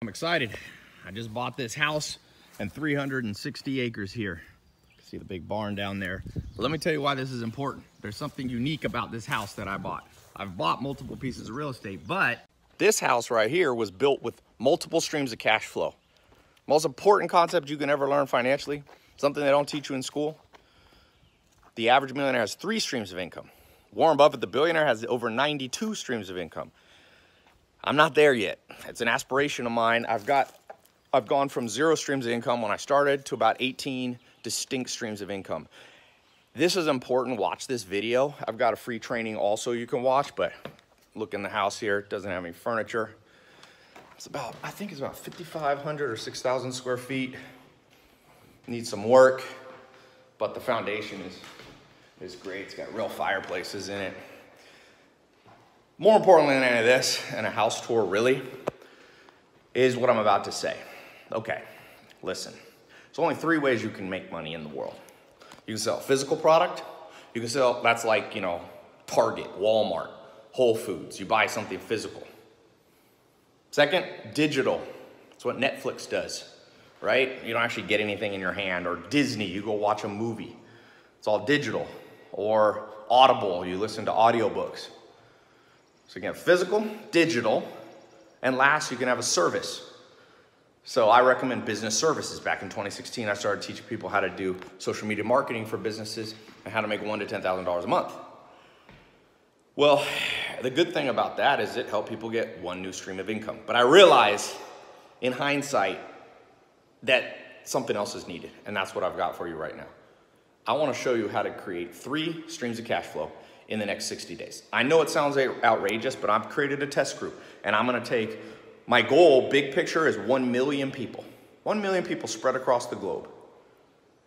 I'm excited. I just bought this house and 360 acres here. See the big barn down there. So let me tell you why this is important. There's something unique about this house that I bought. I've bought multiple pieces of real estate, but this house right here was built with multiple streams of cash flow. Most important concept you can ever learn financially, something they don't teach you in school. The average millionaire has three streams of income. Warren Buffett, the billionaire, has over 92 streams of income. I'm not there yet. It's an aspiration of mine. I've got, I've gone from zero streams of income when I started to about 18 distinct streams of income. This is important. Watch this video. I've got a free training also you can watch, but look in the house here. It doesn't have any furniture. It's about, I think it's about 5,500 or 6,000 square feet. Needs some work, but the foundation is, is great. It's got real fireplaces in it. More importantly than any of this, and a house tour really, is what I'm about to say. Okay, listen. There's only three ways you can make money in the world. You can sell physical product. You can sell, that's like, you know, Target, Walmart, Whole Foods. You buy something physical. Second, digital. That's what Netflix does, right? You don't actually get anything in your hand. Or Disney, you go watch a movie. It's all digital. Or Audible, you listen to audiobooks. So again, physical, digital, and last, you can have a service. So I recommend business services. Back in 2016, I started teaching people how to do social media marketing for businesses and how to make one to $10,000 a month. Well, the good thing about that is it helped people get one new stream of income. But I realize in hindsight that something else is needed, and that's what I've got for you right now. I wanna show you how to create three streams of cash flow in the next 60 days. I know it sounds outrageous, but I've created a test group and I'm gonna take, my goal, big picture, is 1 million people. 1 million people spread across the globe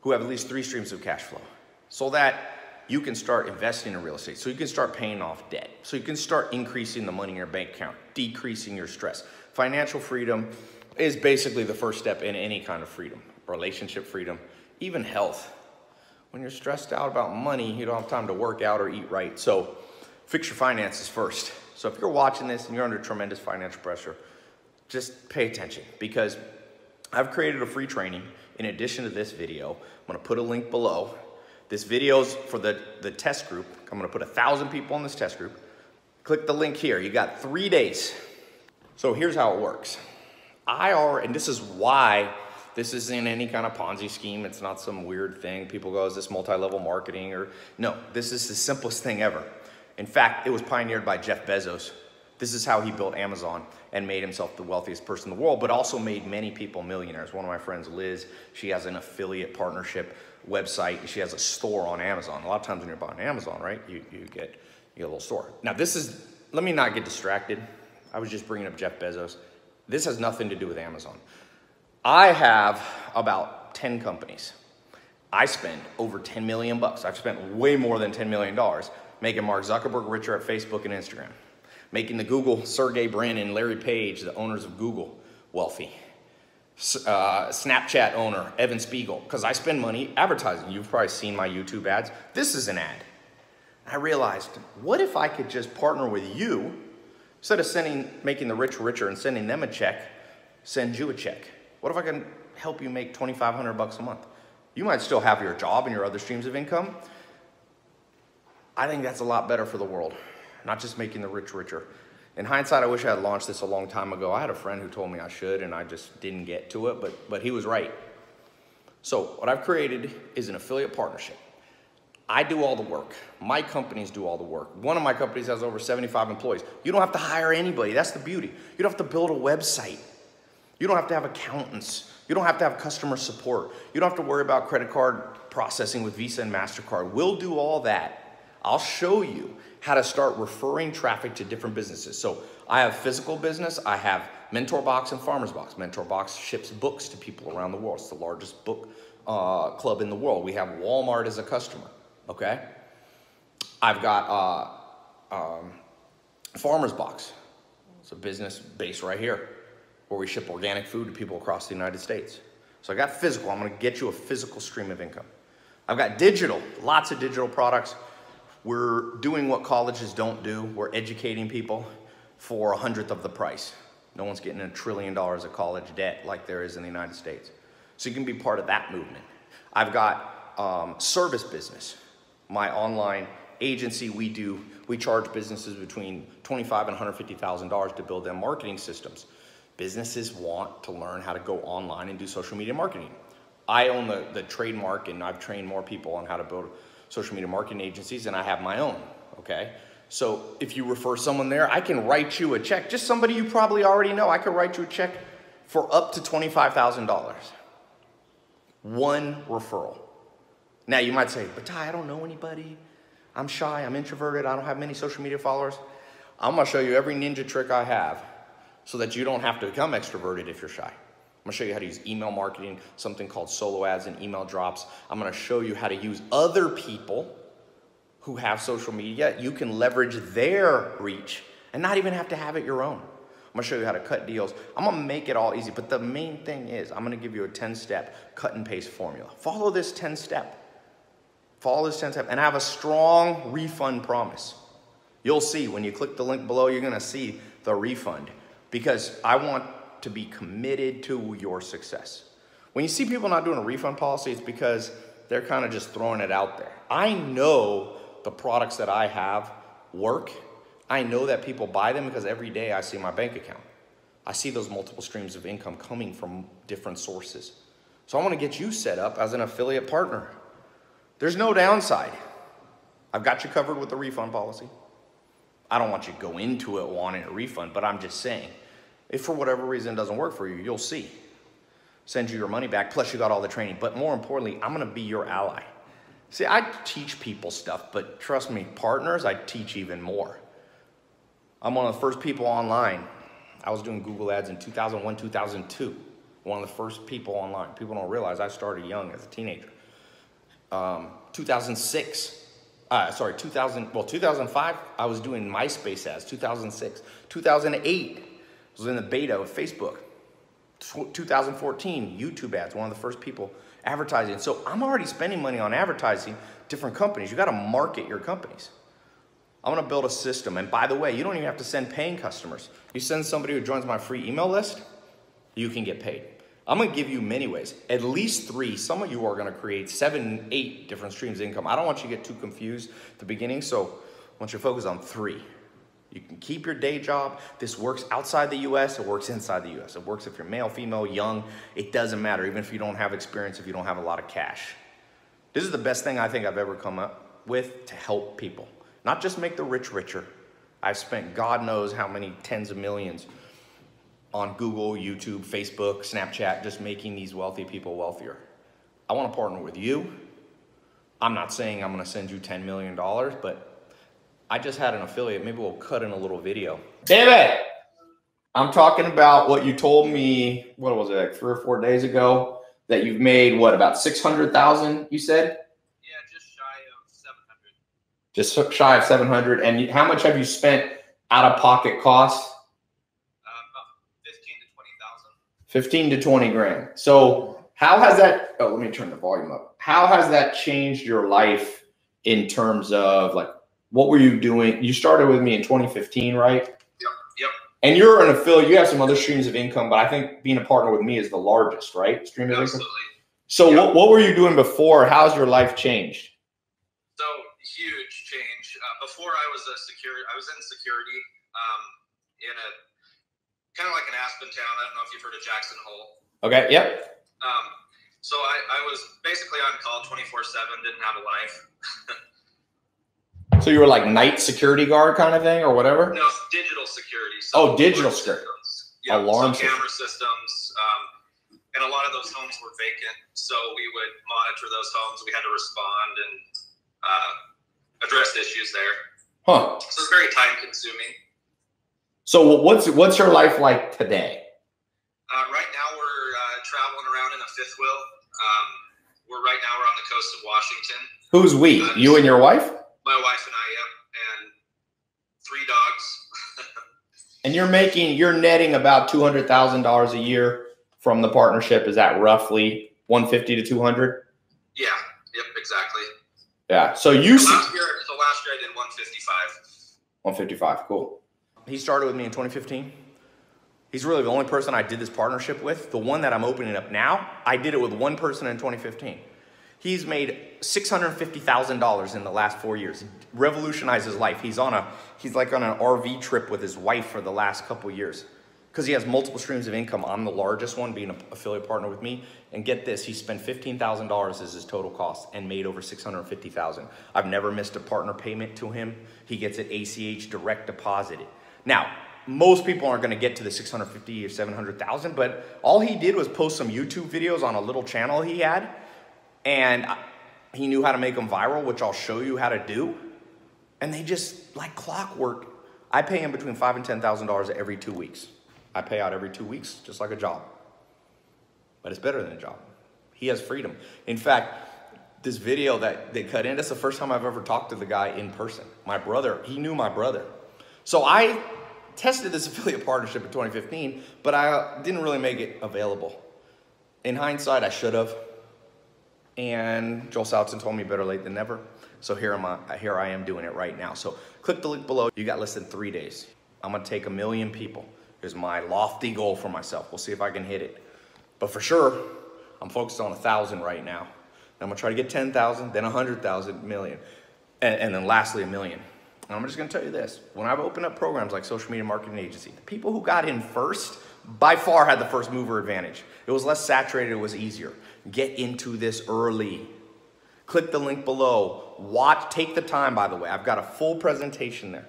who have at least three streams of cash flow so that you can start investing in real estate, so you can start paying off debt, so you can start increasing the money in your bank account, decreasing your stress. Financial freedom is basically the first step in any kind of freedom, relationship freedom, even health. When you're stressed out about money, you don't have time to work out or eat right. So fix your finances first. So if you're watching this and you're under tremendous financial pressure, just pay attention because I've created a free training in addition to this video. I'm gonna put a link below. This video's for the, the test group. I'm gonna put a thousand people in this test group. Click the link here. You got three days. So here's how it works. I are, and this is why this isn't any kind of Ponzi scheme. It's not some weird thing. People go, is this multi-level marketing? Or no, this is the simplest thing ever. In fact, it was pioneered by Jeff Bezos. This is how he built Amazon and made himself the wealthiest person in the world, but also made many people millionaires. One of my friends, Liz, she has an affiliate partnership website. She has a store on Amazon. A lot of times when you're buying Amazon, right, you, you, get, you get a little store. Now this is, let me not get distracted. I was just bringing up Jeff Bezos. This has nothing to do with Amazon. I have about 10 companies. I spend over 10 million bucks. I've spent way more than 10 million dollars making Mark Zuckerberg richer at Facebook and Instagram, making the Google Sergey Brin and Larry Page, the owners of Google, wealthy. Uh, Snapchat owner Evan Spiegel, because I spend money advertising. You've probably seen my YouTube ads. This is an ad. I realized, what if I could just partner with you instead of sending, making the rich richer and sending them a check, send you a check. What if I can help you make 2,500 bucks a month? You might still have your job and your other streams of income. I think that's a lot better for the world, not just making the rich richer. In hindsight, I wish I had launched this a long time ago. I had a friend who told me I should, and I just didn't get to it, but, but he was right. So what I've created is an affiliate partnership. I do all the work. My companies do all the work. One of my companies has over 75 employees. You don't have to hire anybody. That's the beauty. You don't have to build a website. You don't have to have accountants. You don't have to have customer support. You don't have to worry about credit card processing with Visa and MasterCard. We'll do all that. I'll show you how to start referring traffic to different businesses. So I have physical business. I have Mentor Box and Farmers Box. Mentor Box ships books to people around the world. It's the largest book uh, club in the world. We have Walmart as a customer, okay? I've got uh, um, Farmers Box. It's a business base right here where we ship organic food to people across the United States. So I got physical. I'm going to get you a physical stream of income. I've got digital, lots of digital products. We're doing what colleges don't do. We're educating people for a hundredth of the price. No one's getting a trillion dollars of college debt like there is in the United States. So you can be part of that movement. I've got um, service business. My online agency, we do, we charge businesses between twenty-five and $150,000 to build them marketing systems. Businesses want to learn how to go online and do social media marketing. I own the, the trademark and I've trained more people on how to build social media marketing agencies and I have my own, okay? So if you refer someone there, I can write you a check. Just somebody you probably already know. I could write you a check for up to $25,000. One referral. Now you might say, but Tai, I don't know anybody. I'm shy, I'm introverted, I don't have many social media followers. I'm gonna show you every ninja trick I have so that you don't have to become extroverted if you're shy. I'm gonna show you how to use email marketing, something called solo ads and email drops. I'm gonna show you how to use other people who have social media. You can leverage their reach and not even have to have it your own. I'm gonna show you how to cut deals. I'm gonna make it all easy, but the main thing is I'm gonna give you a 10 step cut and paste formula. Follow this 10 step. Follow this 10 step and have a strong refund promise. You'll see when you click the link below, you're gonna see the refund because I want to be committed to your success. When you see people not doing a refund policy, it's because they're kind of just throwing it out there. I know the products that I have work I know that people buy them because every day I see my bank account. I see those multiple streams of income coming from different sources. So I want to get you set up as an affiliate partner. There's no downside. I've got you covered with the refund policy. I don't want you to go into it wanting a refund, but I'm just saying, if for whatever reason it doesn't work for you, you'll see. Send you your money back, plus you got all the training. But more importantly, I'm gonna be your ally. See, I teach people stuff, but trust me, partners, I teach even more. I'm one of the first people online. I was doing Google ads in 2001, 2002. One of the first people online. People don't realize I started young as a teenager. Um, 2006, uh, sorry, 2000, well, 2005, I was doing MySpace ads. 2006, 2008, I was in the beta of Facebook. 2014, YouTube ads, one of the first people advertising. So I'm already spending money on advertising different companies. You got to market your companies. I'm gonna build a system. And by the way, you don't even have to send paying customers. You send somebody who joins my free email list, you can get paid. I'm to give you many ways, at least three. Some of you are to create seven, eight different streams of income. I don't want you to get too confused at the beginning, so I want you to focus on three. You can keep your day job. This works outside the US, it works inside the US. It works if you're male, female, young. It doesn't matter, even if you don't have experience, if you don't have a lot of cash. This is the best thing I think I've ever come up with to help people. Not just make the rich richer. I've spent God knows how many tens of millions on Google, YouTube, Facebook, Snapchat, just making these wealthy people wealthier. I want to partner with you. I'm not saying I'm going to send you $10 million, but I just had an affiliate. Maybe we'll cut in a little video. David, I'm talking about what you told me, what was it, like three or four days ago, that you've made, what, about 600,000, you said? Yeah, just shy of 700 Just shy of 700. and how much have you spent out of pocket costs 15 to 20,000 15 to 20 grand. So how has that oh let me turn the volume up. How has that changed your life in terms of like what were you doing? You started with me in 2015 right? Yep yep. And you're an affiliate you have some other streams of income but i think being a partner with me is the largest right? Stream of Absolutely. income so yep. what, what were you doing before? How's your life changed? So huge change. before I was a security, I was in security um, in a kind of like an Aspen town. I don't know if you've heard of Jackson Hole. Okay. Yep. Um, so I, I was basically on call 24 seven, didn't have a life. so you were like night security guard kind of thing or whatever? No, digital security. So oh, digital security. Yeah, alarm so camera systems. Um, and a lot of those homes were vacant. So we would monitor those homes. We had to respond and uh, addressed issues there. Huh. So it's very time consuming. So what's what's your life like today? Uh, right now we're uh, traveling around in a fifth wheel. Um, we're right now we're on the coast of Washington. Who's we? Uh, you and your wife? My wife and I, yep, and three dogs. and you're making you're netting about two hundred thousand dollars a year from the partnership. Is that roughly one fifty to two hundred? Yeah. Yep. Exactly. Yeah. So you so last year, so last year I did 155. 155. Cool. He started with me in 2015. He's really the only person I did this partnership with. The one that I'm opening up now, I did it with one person in 2015. He's made $650,000 in the last four years. Revolutionized his life. He's on a, he's like on an RV trip with his wife for the last couple years because he has multiple streams of income. I'm the largest one, being an affiliate partner with me. And get this, he spent $15,000 as his total cost and made over 650,000. I've never missed a partner payment to him. He gets it ACH direct deposited. Now, most people aren't going to get to the 650 or 700,000, but all he did was post some YouTube videos on a little channel he had and he knew how to make them viral, which I'll show you how to do. And they just like clockwork. I pay him between five and ten thousand dollars every two weeks. I pay out every two weeks, just like a job. But it's better than a job. He has freedom. In fact, this video that they cut in, that's the first time I've ever talked to the guy in person. My brother, he knew my brother. So I tested this affiliate partnership in 2015, but I uh, didn't really make it available. In hindsight, I should have. And Joel Salatin told me better late than never. So here, I am I, uh, here I am doing it right now. So click the link below. You got less than three days. I'm gonna take a million people. Here's my lofty goal for myself. We'll see if I can hit it. But for sure, I'm focused on a thousand right now. I'm gonna try to get 10,000, then 100,000, million. And, and then lastly, a million. And I'm just gonna tell you this. When I've opened up programs like Social Media Marketing Agency, the people who got in first by far had the first mover advantage. It was less saturated, it was easier. Get into this early. Click the link below. Watch, take the time, by the way. I've got a full presentation there.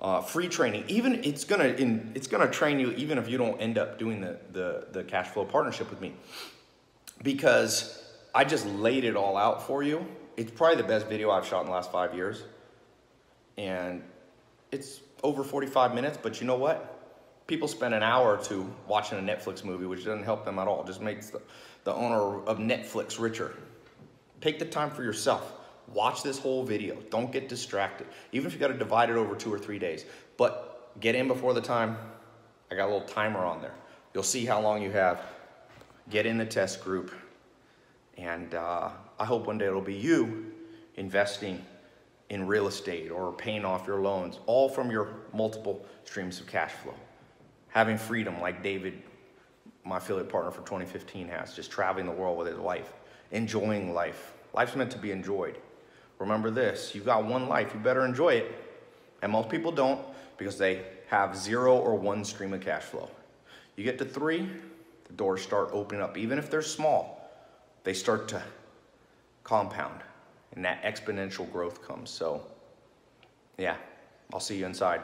Uh, free training. Even it's gonna in, it's gonna train you even if you don't end up doing the, the the cash flow partnership with me, because I just laid it all out for you. It's probably the best video I've shot in the last five years, and it's over 45 minutes. But you know what? People spend an hour or two watching a Netflix movie, which doesn't help them at all. It just makes the the owner of Netflix richer. Take the time for yourself. Watch this whole video. Don't get distracted. Even if you got to divide it over two or three days. But get in before the time. I got a little timer on there. You'll see how long you have. Get in the test group. And uh, I hope one day it'll be you investing in real estate or paying off your loans, all from your multiple streams of cash flow. Having freedom like David my affiliate partner for 2015 has, just traveling the world with his wife, enjoying life. Life's meant to be enjoyed. Remember this, you've got one life, you better enjoy it. And most people don't because they have zero or one stream of cash flow. You get to three, the doors start opening up. Even if they're small, they start to compound and that exponential growth comes. So, yeah, I'll see you inside.